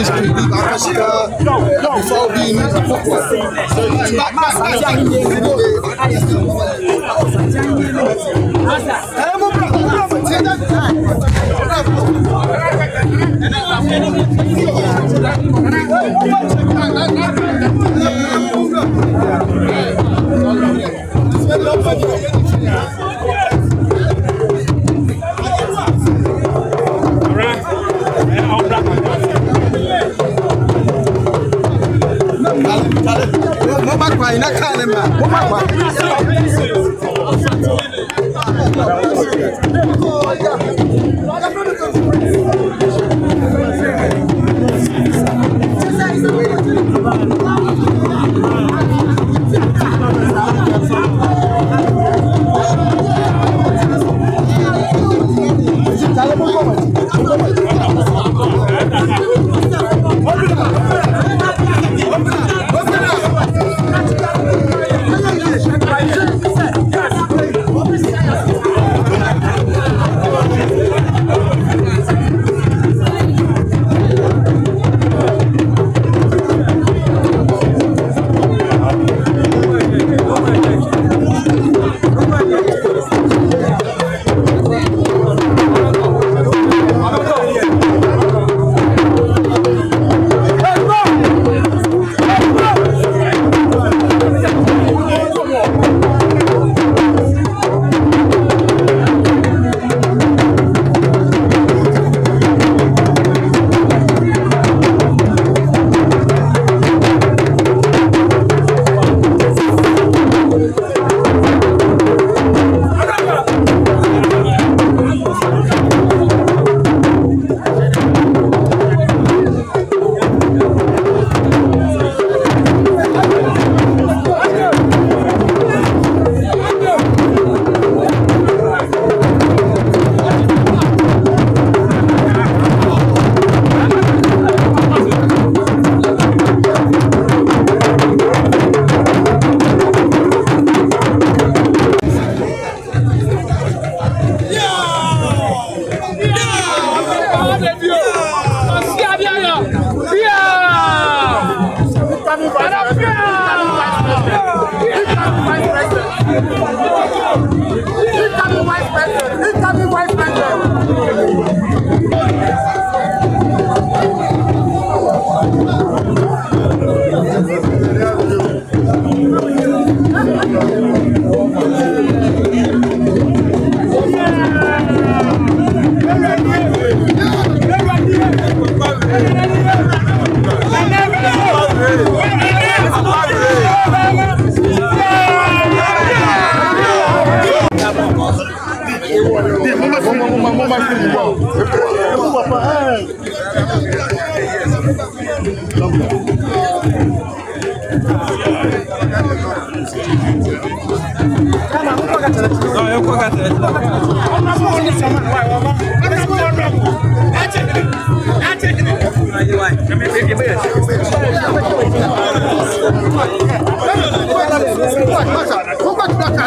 is pretty Africa before being in football. Yeah. máa ṣe púpọ̀ púpọ̀ pa come No, eu coloquei atrás. Não, eu coloquei atrás.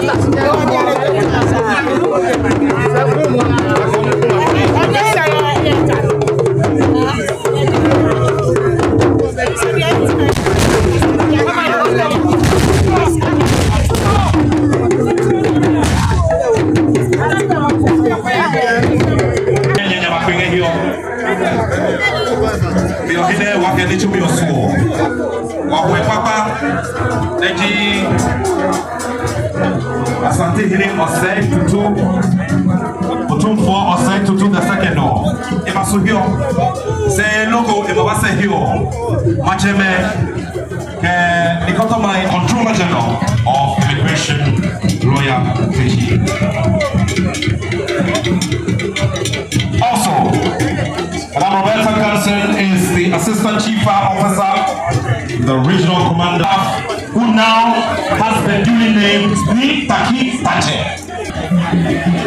만났습다 mi ɔhene wafɛ ne tso mi ɔsoɔ wahoɛ papa n'edzi asante hene ɔsɛ tutu otumfo ɔsɛ tutu the second ɔ eba so hiɔ sɛ logo eba ba sɛ hiɔ matsɛmɛ kɛ nikɔtɔma yi control matsɛmɛ of immigration royal fiji. Chief Officer, the Regional Commander, who now has the duly name Taki Tache.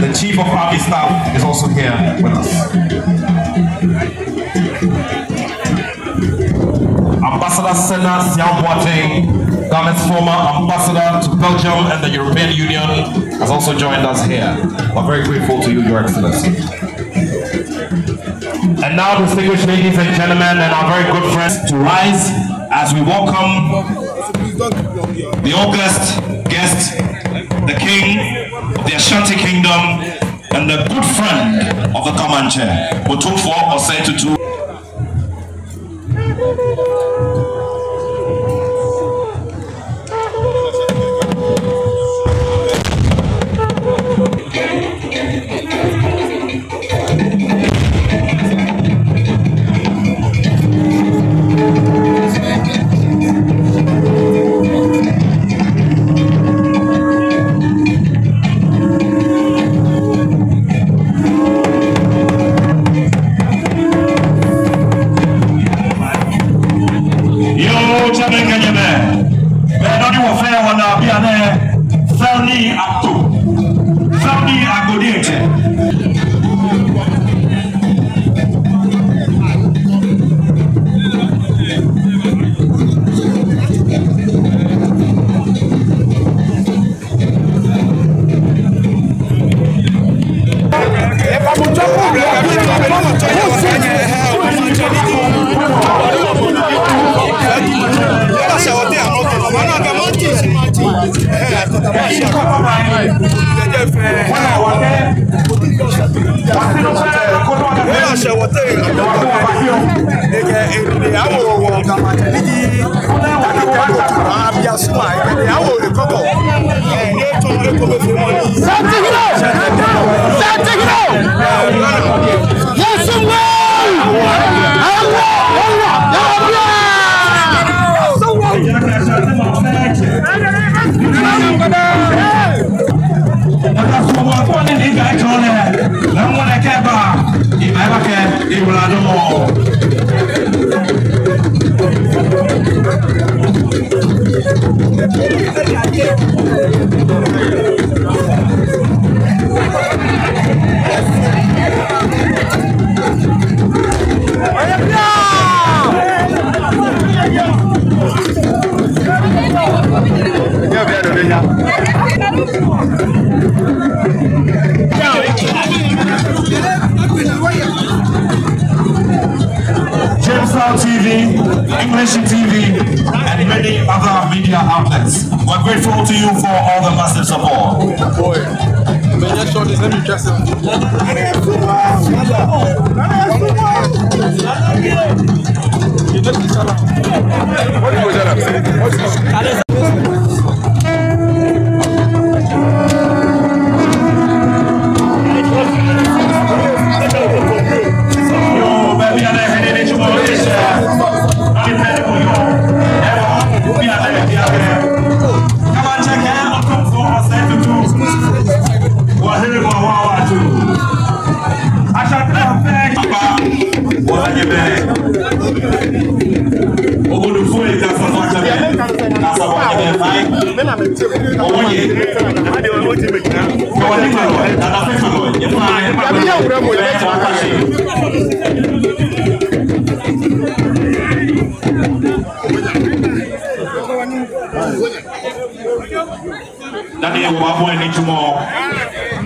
The Chief of Army Staff is also here with us. Ambassador Sena Siambwateng, Ghana's former ambassador to Belgium and the European Union, has also joined us here. We're very grateful to you, Your Excellency. And now, distinguished ladies and gentlemen, and our very good friends, to rise as we welcome the august guest, the king of the Ashanti Kingdom, and the good friend of the Comanche, to two. life. When I was there, Masino fẹ́ kótó wọn kẹfẹ́. Wọ́n ṣe wọ́tẹ́ ìrìnàjò wọn wá sí o. Ẹ̀jẹ̀ èrè àwọn òwò níbi dáná wọn kò tó àbíyá súnmọ́ àìpẹ́lẹ́ àwọn òrè kọ́kọ́. Ẹ̀ẹ́dẹ́ tó ń rékọ́ bẹ́ẹ̀ fún wọn ní. Sẹ́ńtìgìlò! Sẹ́ńtìgìlò! Sẹ́ńtìgìlò! media outlets. We're grateful to you for all the massive support. Boy, man, your is let me dress up. What do you shut up? ndani ya kuamua ni chumo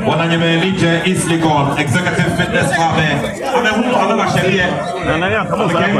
wananyeme lije East Legon Executive Fitness Club amehumu kama sheria na nani kama sababu